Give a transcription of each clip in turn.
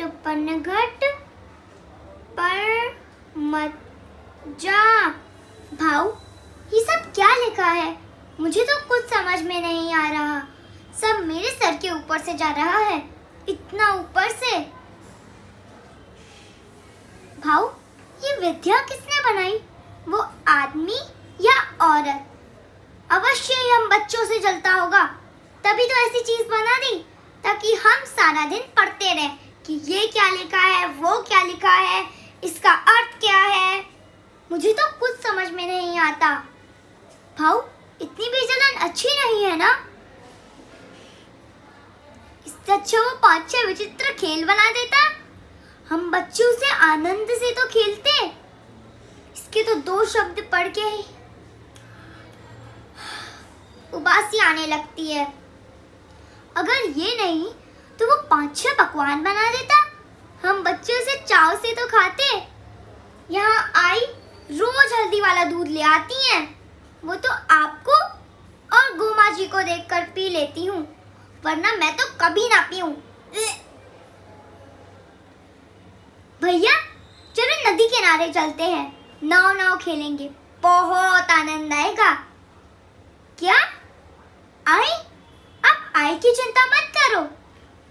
घट पनघट पर मत जा भाव ये सब क्या लिखा है? मुझे तो कुछ समझ में नहीं आ रहा। सब मेरे सर के ऊपर से जा रहा है। इतना ऊपर से। भाव ये विद्या किसने बनाई? वो आदमी या औरत? अवश्य ही हम बच्चों से जलता होगा। तभी तो ऐसी चीज़ बना दी, ताकि हम सारा दिन पढ़ते रहें। कि ये क्या लिखा है, वो क्या लिखा है, इसका अर्थ क्या है? मुझे तो कुछ समझ में नहीं आता। भाऊ, इतनी बेजलन अच्छी नहीं है ना? इससे अच्छा वो पाँच छह विचित्र खेल बना देता। हम बच्चों से आनंद से तो खेलते। इसके तो दो शब्द पढ़ के ही उबासी आने लगती है। अगर ये नहीं छह पकवान बना देता। हम बच्चे उसे चाव से तो खाते। यहाँ आई रोज हल्दी वाला दूध ले आती हैं। वो तो आपको और गोमा जी को देखकर पी लेती हूँ। वरना मैं तो कभी ना पीऊं। भैया, चलो नदी किनारे चलते हैं। नाव नाव खेलेंगे। बहुत आनंद आएगा। क्या? आई? अब आई की चिंता मत करो।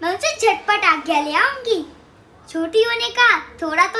मैं उसे झटपट आज्ञा ले आऊँगी। छोटी होने का थोड़ा तो